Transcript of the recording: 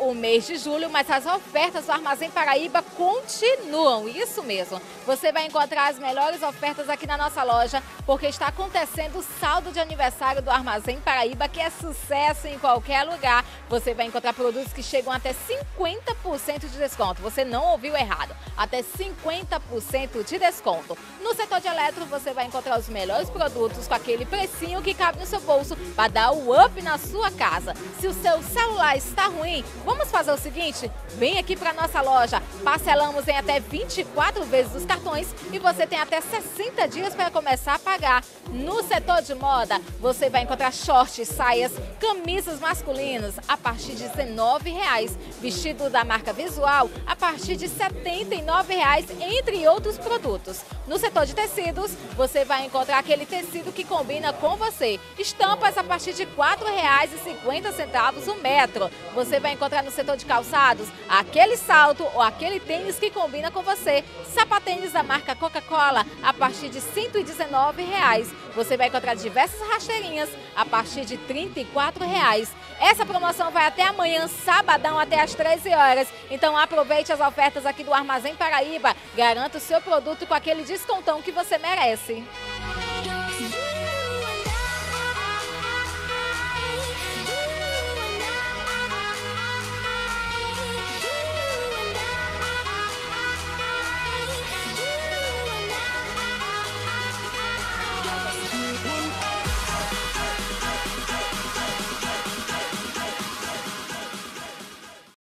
o mês de julho, mas as ofertas do Armazém Paraíba continuam. Isso mesmo. Você vai encontrar as melhores ofertas aqui na nossa loja, porque está acontecendo o saldo de aniversário do Armazém Paraíba, que é sucesso em qualquer lugar. Você vai encontrar produtos que chegam até 50% de desconto. Você não ouviu errado. Até 50% de desconto. No setor de eletro, você vai encontrar os melhores produtos com aquele precinho que cabe no seu bolso para dar o up na sua casa. Se o seu celular está ruim, vamos fazer o seguinte: vem aqui para nossa loja. Parcelamos em até 24 vezes os cartões e você tem até 60 dias para começar a pagar. No setor de moda, você vai encontrar shorts, saias, camisas masculinas partir de R$19,00. Vestido da marca Visual a partir de R$ 79,00, entre outros produtos. No setor de tecidos, você vai encontrar aquele tecido que combina com você. Estampas a partir de R$ 4,50 o metro. Você vai encontrar no setor de calçados aquele salto ou aquele tênis que combina com você. Sapatênis da marca Coca-Cola a partir de R$ 119,00. Você vai encontrar diversas rasteirinhas a partir de R$ 34,00. Essa promoção vai até amanhã, sabadão, até às 13 horas. Então aproveite as ofertas aqui do Armazém Paraíba. Garanta o seu produto com aquele descontão que você merece.